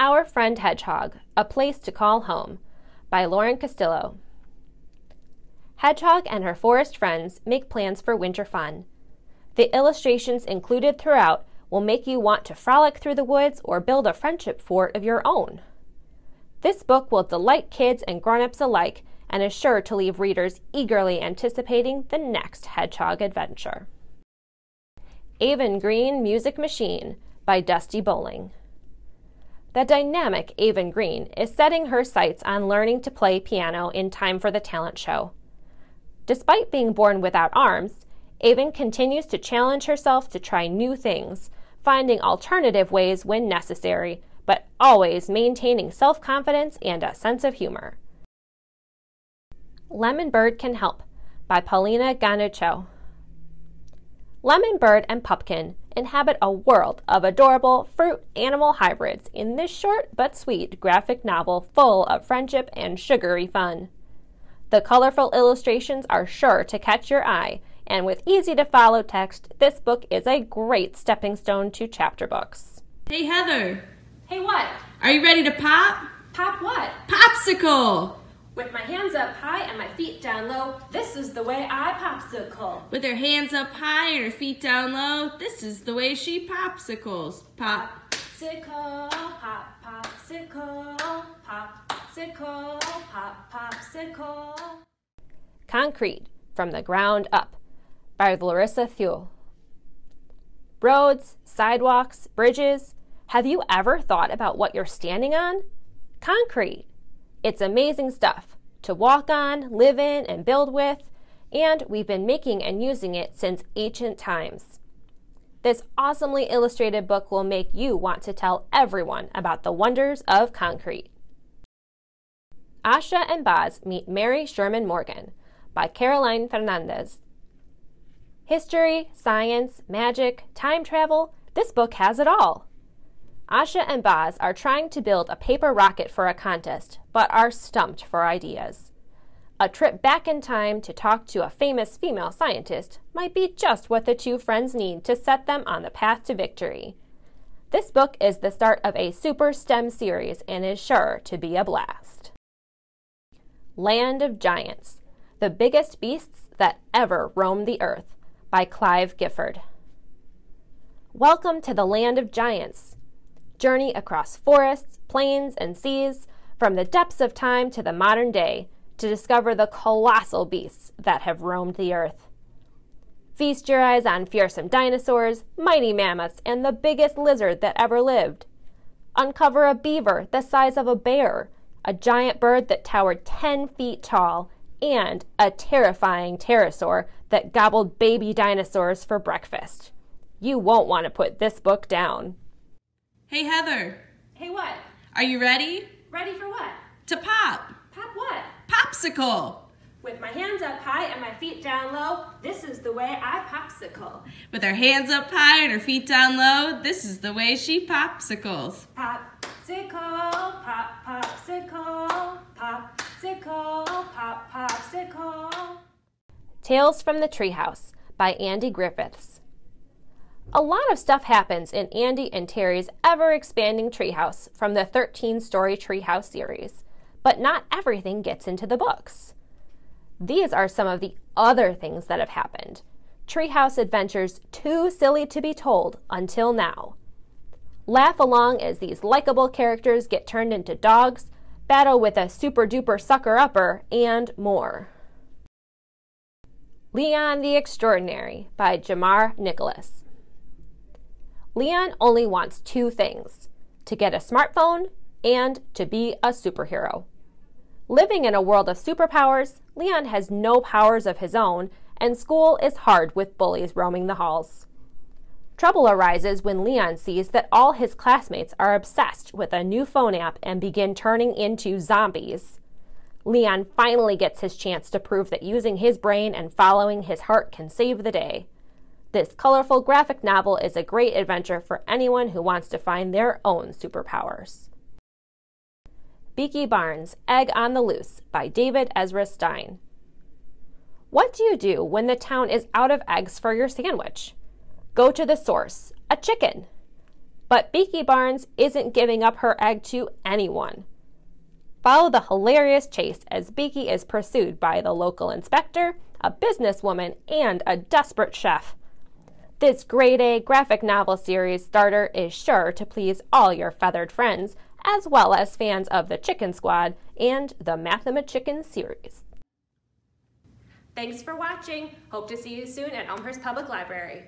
Our Friend Hedgehog A Place to Call Home by Lauren Castillo. Hedgehog and her forest friends make plans for winter fun. The illustrations included throughout will make you want to frolic through the woods or build a friendship fort of your own. This book will delight kids and grown-ups alike and is sure to leave readers eagerly anticipating the next hedgehog adventure. Aven Green Music Machine by Dusti Bowling. The dynamic Aven Green is setting her sights on learning to play piano in time for the talent show. Despite being born without arms, Aven continues to challenge herself to try new things, finding alternative ways when necessary, but always maintaining self confidence and a sense of humor. Lemon Bird Can Help by Paulina Ganucheau. Lemon Bird and Pupkin inhabit a world of adorable fruit animal hybrids in this short but sweet graphic novel full of friendship and sugary fun. The colorful illustrations are sure to catch your eye, and with easy to follow text, this book is a great stepping stone to chapter books. Hey Heather, Hey, what? are you ready to pop? Pop what? Popsicle! With my hands up high and my feet down low, this is the way I popsicle. With her hands up high and her feet down low, this is the way she popsicles. Pop. Popsicle, pop, popsicle, pop, popsicle, pop, popsicle. Concrete from the ground up by Larissa Theule. Roads, sidewalks, bridges. Have you ever thought about what you're standing on? Concrete. It's amazing stuff to walk on, live in, and build with, and we've been making and using it since ancient times. This awesomely illustrated book will make you want to tell everyone about the wonders of concrete. Asha and Baz meet Mary Sherman Morgan by Caroline Fernandez. History, science, magic, time travel, this book has it all. Asha and Baz are trying to build a paper rocket for a contest, but are stumped for ideas. A trip back in time to talk to a famous female scientist might be just what the two friends need to set them on the path to victory. This book is the start of a super STEM series and is sure to be a blast. Land of Giants The Biggest Beasts That Ever Roamed the Earth by Clive Gifford. Welcome to the Land of Giants journey across forests, plains, and seas, from the depths of time to the modern day, to discover the colossal beasts that have roamed the earth. Feast your eyes on fearsome dinosaurs, mighty mammoths, and the biggest lizard that ever lived. Uncover a beaver the size of a bear, a giant bird that towered 10 feet tall, and a terrifying pterosaur that gobbled baby dinosaurs for breakfast. You won't want to put this book down. Hey Heather, Hey, what? are you ready? Ready for what? To pop! Pop what? Popsicle! With my hands up high and my feet down low, this is the way I popsicle. With her hands up high and her feet down low, this is the way she popsicles. Popsicle, pop, popsicle, popsicle, pop, popsicle. Tales from the Treehouse by Andy Griffiths. A lot of stuff happens in Andy and Terry's ever expanding treehouse from the 13 story treehouse series, but not everything gets into the books. These are some of the other things that have happened. Treehouse adventures too silly to be told until now. Laugh along as these likable characters get turned into dogs, battle with a super duper sucker upper, and more. Leon the Extraordinary by Jamar Nicholas. Leon only wants two things to get a smartphone and to be a superhero. Living in a world of superpowers, Leon has no powers of his own, and school is hard with bullies roaming the halls. Trouble arises when Leon sees that all his classmates are obsessed with a new phone app and begin turning into zombies. Leon finally gets his chance to prove that using his brain and following his heart can save the day. This colorful graphic novel is a great adventure for anyone who wants to find their own superpowers. Beaky Barnes, Egg on the Loose by David Ezra Stein. What do you do when the town is out of eggs for your sandwich? Go to the source, a chicken. But Beaky Barnes isn't giving up her egg to anyone. Follow the hilarious chase as Beaky is pursued by the local inspector, a businesswoman, and a desperate chef. This grade A graphic novel series starter is sure to please all your feathered friends, as well as fans of the Chicken Squad and the Mathemachicken series. Thanks for watching. Hope to see you soon at Elmhurst Public Library.